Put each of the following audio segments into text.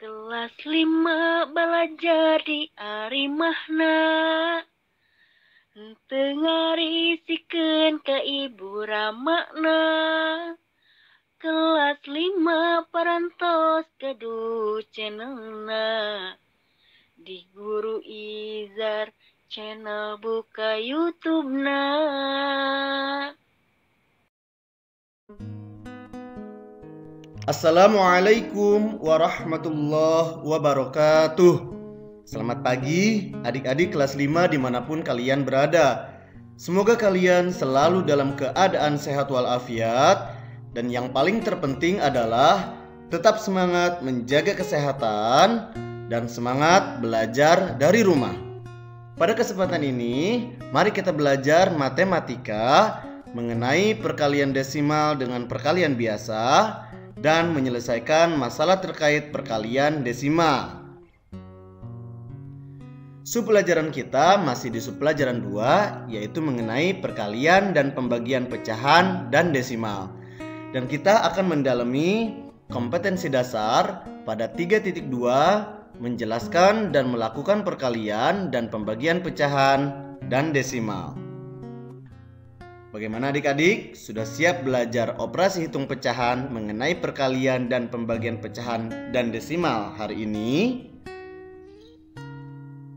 Kelas lima belajar di Arimahna. Tengarisikeun ke ibu ramakna. Kelas lima parantos kedu channelna. Di Guru Izar channel buka YouTube-na Assalamualaikum warahmatullahi wabarakatuh. Selamat pagi adik-adik kelas 5 di mana pun kalian berada. Semoga kalian selalu dalam keadaan sehat walafiat. Dan yang paling terpenting adalah Tetap semangat menjaga kesehatan Dan semangat belajar dari rumah. Pada kesempatan ini Mari kita belajar matematika Mengenai perkalian desimal dengan perkalian biasa dan menyelesaikan masalah terkait perkalian desimal. Sub pelajaran kita masih di sub pelajaran 2 yaitu mengenai perkalian dan pembagian pecahan dan desimal. Dan kita akan mendalami kompetensi dasar pada 3.2 menjelaskan dan melakukan perkalian dan pembagian pecahan dan desimal. Bagaimana adik-adik? Sudah siap belajar operasi hitung pecahan mengenai perkalian dan pembagian pecahan dan desimal hari ini?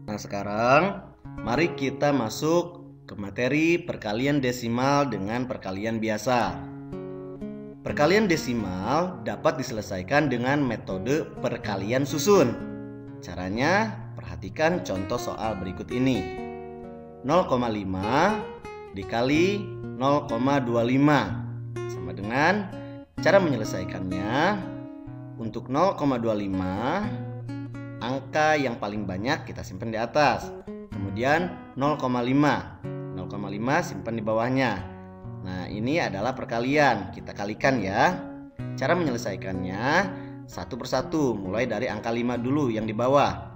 Nah, sekarang mari kita masuk ke materi perkalian desimal dengan perkalian biasa. Perkalian desimal dapat diselesaikan dengan metode perkalian susun. Caranya, perhatikan contoh soal berikut ini. 0,5 dikali 0,25 sama dengan cara menyelesaikannya untuk 0,25 angka yang paling banyak kita simpan di atas. Kemudian 0,5 0,5 simpan di bawahnya. Nah ini adalah perkalian. Kita kalikan ya. Cara menyelesaikannya satu persatu. Mulai dari angka 5 dulu yang di bawah.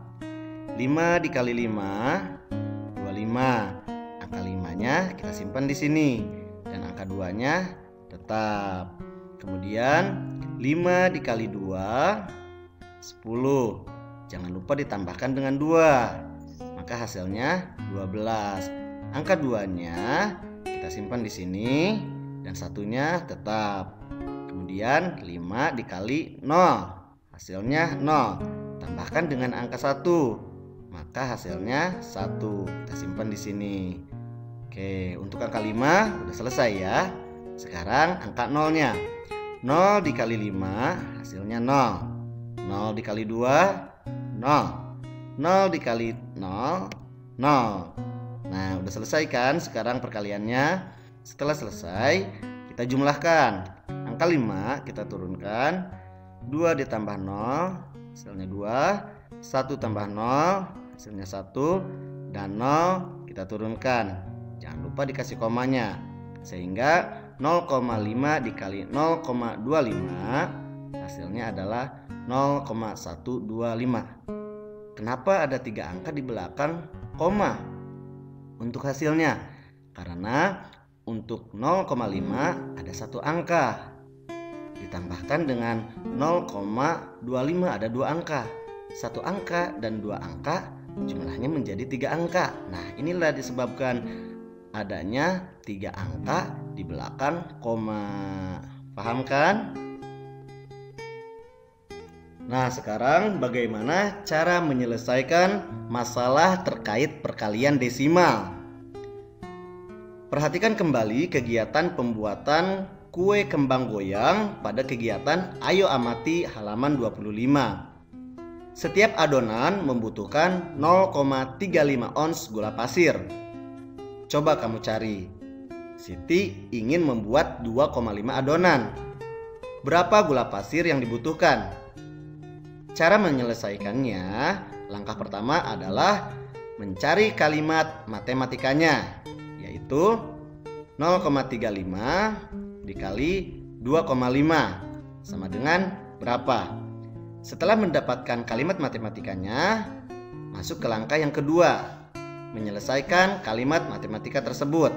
5 dikali 5 25 angka 5-nya kita simpan di sini dan angka 2-nya tetap. Kemudian 5 dikali 2 10. Jangan lupa ditambahkan dengan 2. Maka hasilnya 12. Angka 2-nya kita simpan di sini dan satunya tetap. Kemudian 5 dikali 0. Hasilnya 0. Tambahkan dengan angka 1 maka hasilnya 1 kita simpan di sini Oke, untuk angka 5 udah selesai ya. Sekarang angka nolnya. 0 dikali 5 hasilnya 0. 0 dikali 2 0. 0 dikali 0 0. Nah, udah selesai kan sekarang perkaliannya? Setelah selesai, kita jumlahkan. Angka 5 kita turunkan. 2 ditambah 0 hasilnya 2. 1 tambah 0 hasilnya 1 dan 0 kita turunkan Jangan lupa dikasih komanya. Sehingga 0,5 dikali 0,25 hasilnya adalah 0,125. Kenapa ada tiga angka di belakang koma? Untuk hasilnya, karena untuk 0,5 ada satu angka ditambahkan dengan 0,25 ada dua angka satu angka dan dua angka jumlahnya menjadi tiga angka nah inilah disebabkan adanya tiga angka di belakang koma. Paham kan? Nah, sekarang bagaimana cara menyelesaikan masalah terkait perkalian desimal? Perhatikan kembali kegiatan pembuatan kue kembang goyang pada kegiatan Ayo Amati halaman 25. Setiap adonan membutuhkan 0,35 ons gula pasir Coba kamu cari. Siti ingin membuat 2,5 adonan. Berapa gula pasir yang dibutuhkan? Cara menyelesaikannya, langkah pertama adalah mencari kalimat matematikanya, yaitu 0,35 dikali 2,5 sama dengan berapa? Setelah mendapatkan kalimat matematikanya, masuk ke langkah yang kedua, menyelesaikan kalimat matematika tersebut.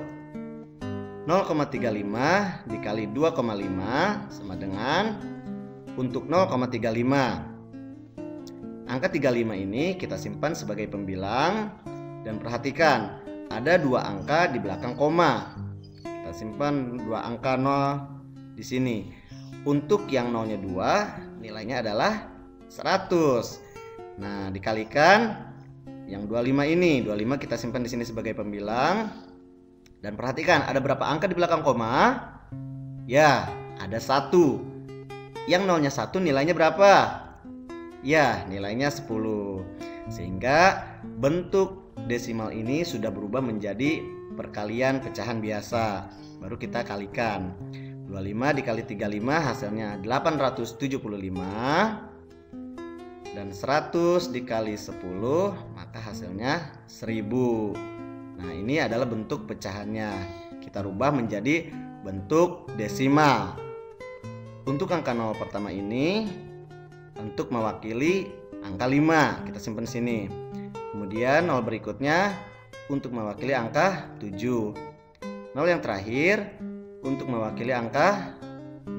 0,35 dikali 2,5 sama dengan untuk 0,35. angka 35 ini kita simpan sebagai pembilang dan perhatikan ada dua angka di belakang koma. Kita simpan dua angka 0 di sini. Untuk yang nolnya 2 nilainya adalah 100. Nah, dikalikan yang 25 ini. 25 kita simpan di sini sebagai pembilang. Dan perhatikan ada berapa angka di belakang koma? Ya, ada satu. Yang nolnya satu nilainya berapa? Ya, nilainya 10. Sehingga bentuk desimal ini sudah berubah menjadi perkalian pecahan biasa. Baru kita kalikan. 25 dikali 35 hasilnya 875 dan 100 dikali 10 maka hasilnya 1000 nah ini adalah bentuk pecahannya. Kita rubah menjadi bentuk desimal. Untuk angka 0 pertama ini untuk mewakili angka 5 kita simpan sini. Kemudian 0 berikutnya untuk mewakili angka 7 0 yang terakhir untuk mewakili angka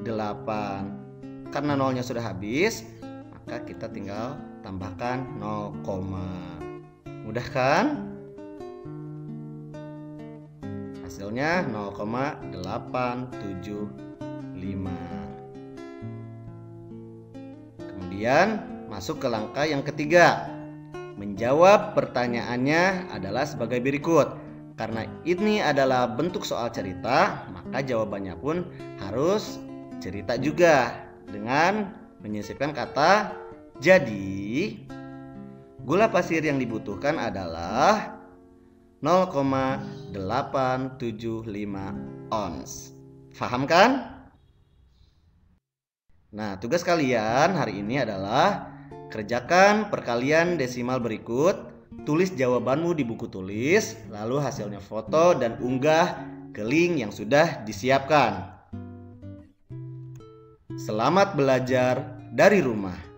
8 karena nolnya sudah habis maka kita tinggal tambahkan 0, mudah kan? Hasilnya 0,875 kemudian masuk ke langkah yang ketiga. Menjawab pertanyaannya adalah sebagai berikut. Karena ini adalah bentuk soal cerita, maka jawabannya pun harus cerita juga dengan menyisipkan kata jadi. Gula pasir yang dibutuhkan adalah 0,875 ons. Paham kan? Nah, tugas kalian hari ini adalah kerjakan perkalian desimal berikut Tulis jawabanmu di buku tulis, lalu hasilnya foto dan unggah ke link yang sudah disiapkan. Selamat belajar dari rumah.